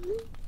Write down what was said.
Mm-hmm.